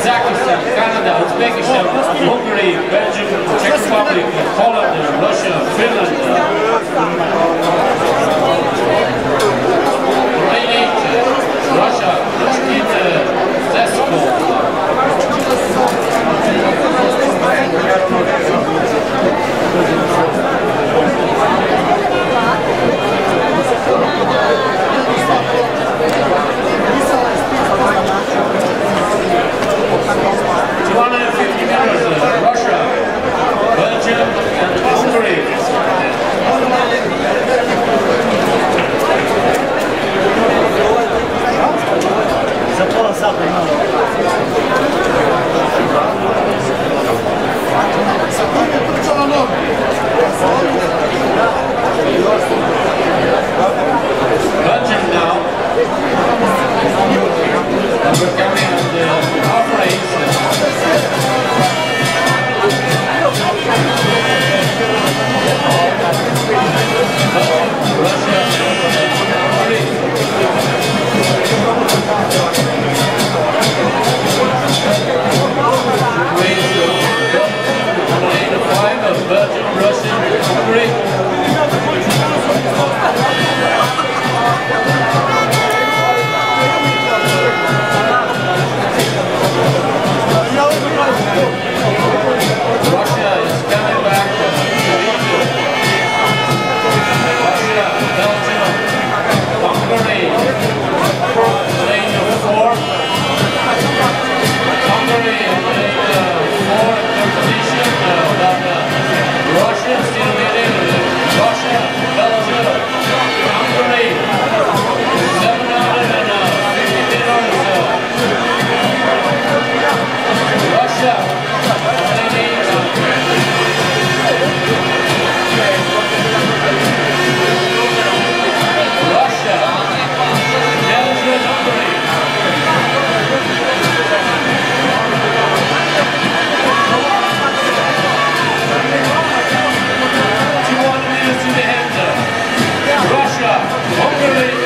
Kazakhstan, Canada, Uzbekistan, Hungary, Belgium, Czech Republic, Poland, Russia, Finland, We're coming Hopefully.